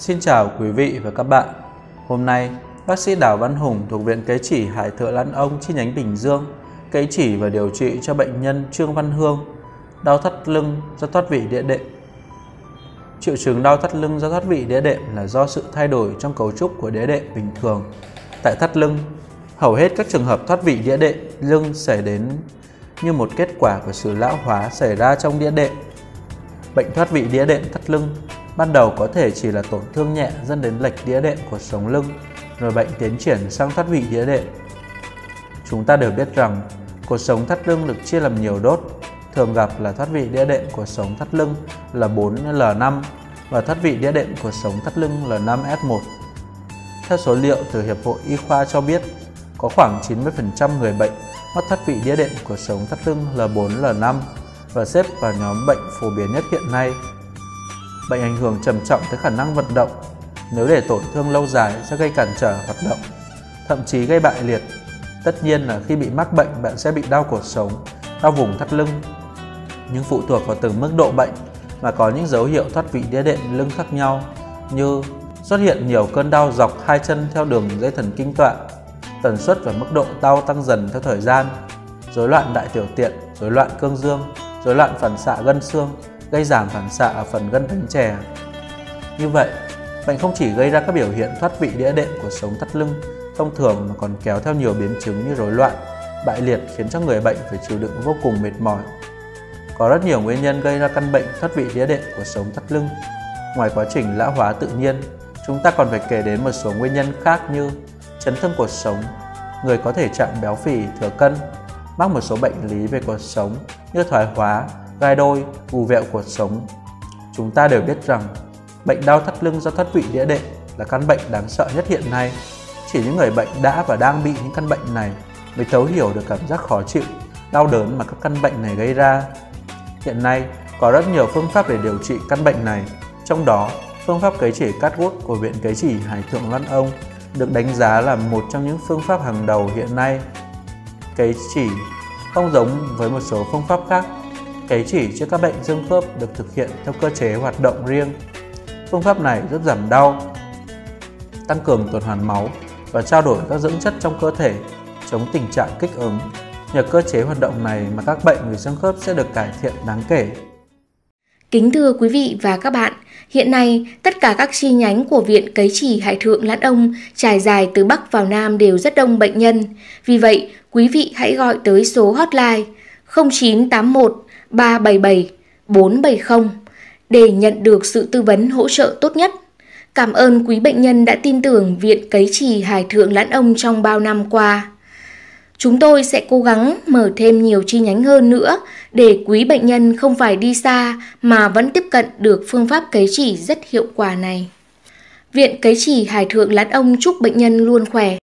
Xin chào quý vị và các bạn. Hôm nay, bác sĩ Đào Văn Hùng thuộc Viện Kế chỉ Hải Thượng Lãn Ông chi nhánh Bình Dương kế chỉ và điều trị cho bệnh nhân Trương Văn Hương đau thắt lưng do thoát vị đĩa đệm. Triệu chứng đau thắt lưng do thoát vị đĩa đệm là do sự thay đổi trong cấu trúc của đĩa đệm bình thường. Tại thắt lưng, hầu hết các trường hợp thoát vị đĩa đệm lưng xảy đến như một kết quả của sự lão hóa xảy ra trong đĩa đệm. Bệnh thoát vị đĩa đệm thắt lưng ban đầu có thể chỉ là tổn thương nhẹ dẫn đến lệch đĩa đệm của sống lưng, rồi bệnh tiến triển sang thoát vị đĩa đệm. Chúng ta đều biết rằng cột sống thắt lưng được chia làm nhiều đốt, thường gặp là thoát vị đĩa đệm của sống thắt lưng là 4L5 và thoát vị đĩa đệm của sống thắt lưng là 5S1. Theo số liệu từ Hiệp hội Y khoa cho biết, có khoảng 90% người bệnh mắc thoát vị đĩa đệm của sống thắt lưng L4, L5 và xếp vào nhóm bệnh phổ biến nhất hiện nay. Bệnh ảnh hưởng trầm trọng tới khả năng vận động, nếu để tổn thương lâu dài sẽ gây cản trở hoạt động, thậm chí gây bại liệt. Tất nhiên là khi bị mắc bệnh bạn sẽ bị đau cột sống, đau vùng thắt lưng. Nhưng phụ thuộc vào từng mức độ bệnh mà có những dấu hiệu thoát vị đĩa đệm lưng khác nhau như xuất hiện nhiều cơn đau dọc hai chân theo đường dây thần kinh tọa, tần suất và mức độ đau tăng dần theo thời gian, rối loạn đại tiểu tiện, rối loạn cương dương, rối loạn phản xạ gân xương, gây giảm phản xạ ở phần gân bánh chè. Như vậy, bệnh không chỉ gây ra các biểu hiện thoát vị đĩa đệm của sống thắt lưng thông thường mà còn kéo theo nhiều biến chứng như rối loạn, bại liệt khiến cho người bệnh phải chịu đựng vô cùng mệt mỏi. Có rất nhiều nguyên nhân gây ra căn bệnh thoát vị đĩa đệm của sống thắt lưng. Ngoài quá trình lão hóa tự nhiên, chúng ta còn phải kể đến một số nguyên nhân khác như chấn thương cuộc sống, người có thể trạng béo phì, thừa cân, mắc một số bệnh lý về cột sống như thoái hóa, gai đôi, vù vẹo cột sống. Chúng ta đều biết rằng bệnh đau thắt lưng do thoát vị đĩa đệm là căn bệnh đáng sợ nhất hiện nay. Chỉ những người bệnh đã và đang bị những căn bệnh này mới thấu hiểu được cảm giác khó chịu, đau đớn mà các căn bệnh này gây ra. Hiện nay, có rất nhiều phương pháp để điều trị căn bệnh này, trong đó phương pháp cấy chỉ cắt gút của Viện Cấy chỉ Hải Thượng Lãn Ông được đánh giá là một trong những phương pháp hàng đầu hiện nay. Cấy chỉ không giống với một số phương pháp khác, cấy chỉ cho các bệnh xương khớp được thực hiện theo cơ chế hoạt động riêng. Phương pháp này giúp giảm đau, tăng cường tuần hoàn máu và trao đổi các dưỡng chất trong cơ thể, chống tình trạng kích ứng. Nhờ cơ chế hoạt động này mà các bệnh về xương khớp sẽ được cải thiện đáng kể. Kính thưa quý vị và các bạn, hiện nay tất cả các chi nhánh của Viện Cấy Chỉ Hải Thượng Lãn Ông trải dài từ Bắc vào Nam đều rất đông bệnh nhân. Vì vậy, quý vị hãy gọi tới số hotline 0981 377 470 để nhận được sự tư vấn hỗ trợ tốt nhất. Cảm ơn quý bệnh nhân đã tin tưởng Viện Cấy Chỉ Hải Thượng Lãn Ông trong bao năm qua. Chúng tôi sẽ cố gắng mở thêm nhiều chi nhánh hơn nữa để quý bệnh nhân không phải đi xa mà vẫn tiếp cận được phương pháp cấy chỉ rất hiệu quả này. Viện Cấy chỉ Hải Thượng Lãn Ông chúc bệnh nhân luôn khỏe,